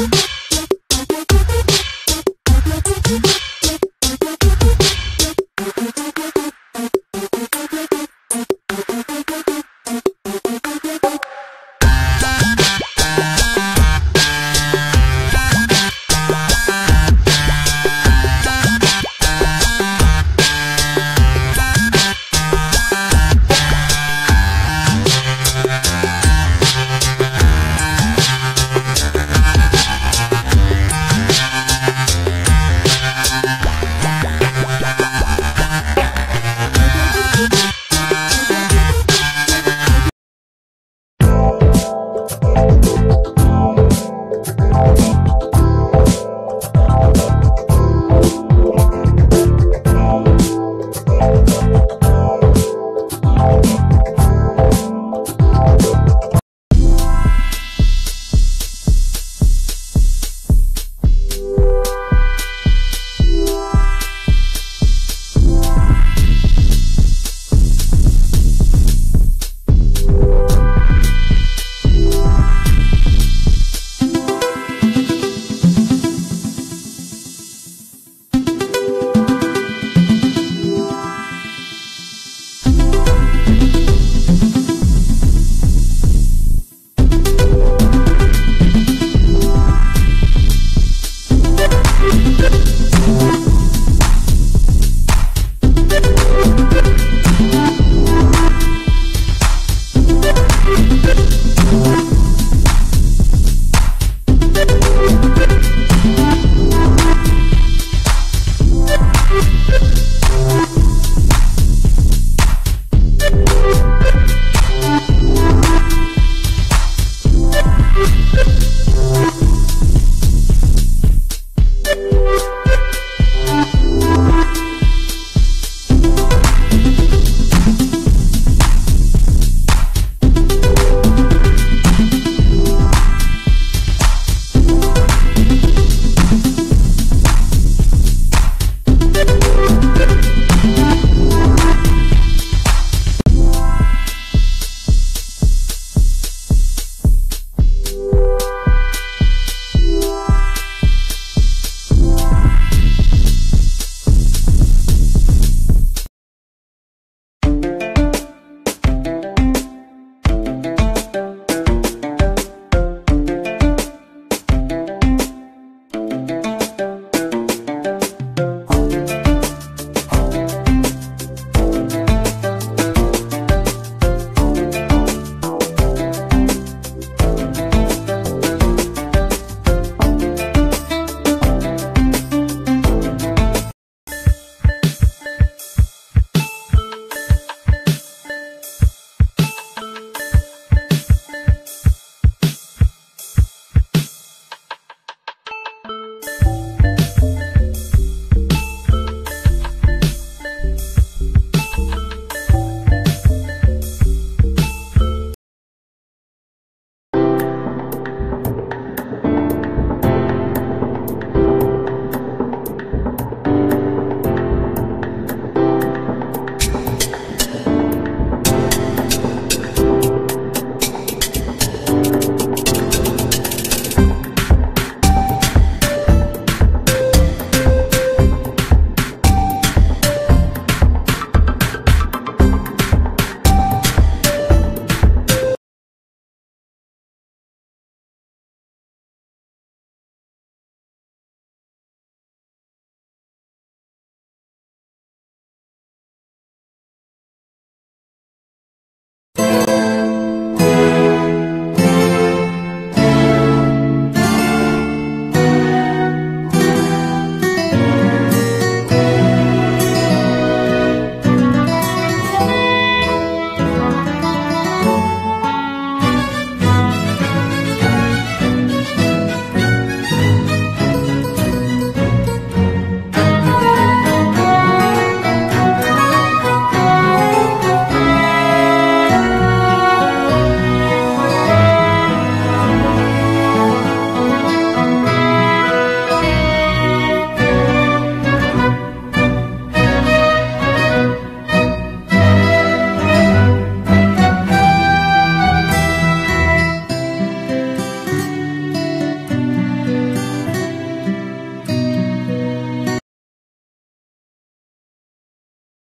Thank